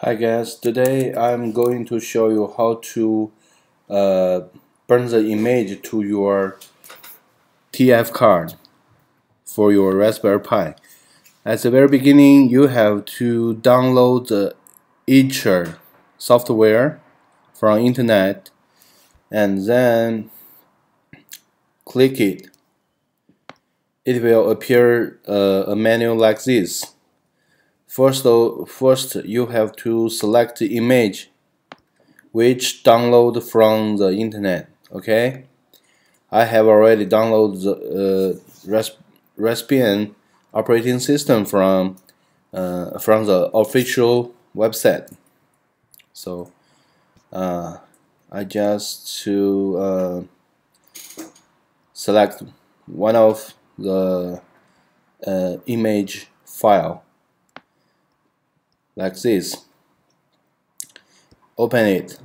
Hi guys, today I'm going to show you how to uh, burn the image to your TF card for your Raspberry Pi. At the very beginning, you have to download the Etcher software from internet and then click it. It will appear uh, a menu like this First, first you have to select the image which download from the internet. Okay, I have already downloaded the uh, Raspbian operating system from uh, from the official website. So uh, I just to uh, select one of the uh, image file like this. Open it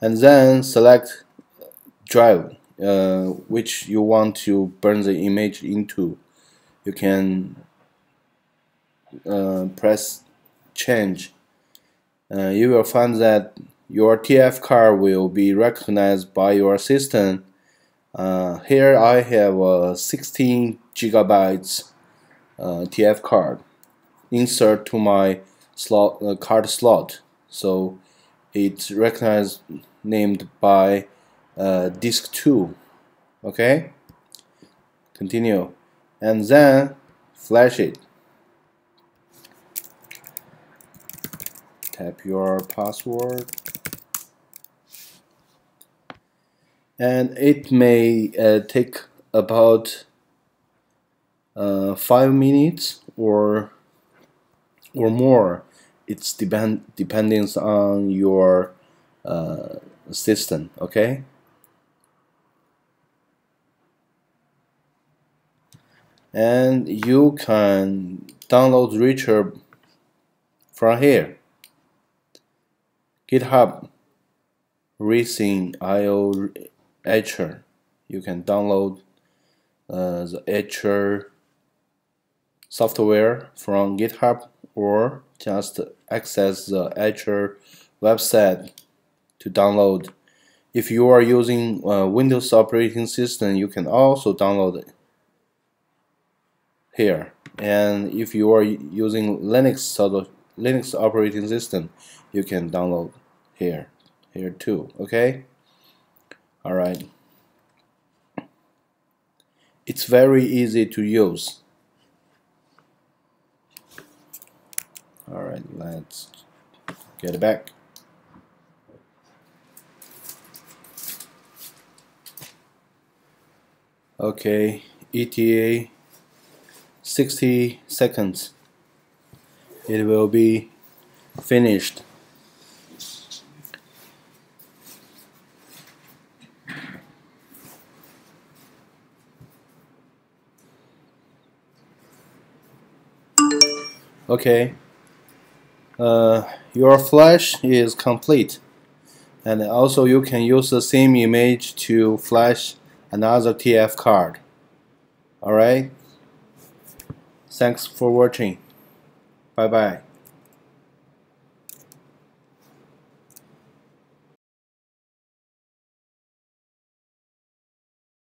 and then select drive uh, which you want to burn the image into. You can uh, press change. Uh, you will find that your TF card will be recognized by your system. Uh, here I have a 16 gigabytes uh, TF card. Insert to my slot uh, card slot. So it's recognized named by uh, disk 2 okay? Continue. And then flash it. Tap your password. And it may uh, take about uh, five minutes or or more it's depend depending on your uh, system okay? And you can download richer from here. Github resin io etcher. You can download uh, the etcher software from github or just access the Etcher website to download. If you are using uh, Windows operating system, you can also download it here. And if you are using Linux Linux operating system, you can download here, here too. Okay. All right. It's very easy to use. Alright, let's get it back. Okay, ETA 60 seconds. It will be finished. Okay Uh, your flash is complete. And also you can use the same image to flash another TF card. Alright thanks for watching. Bye bye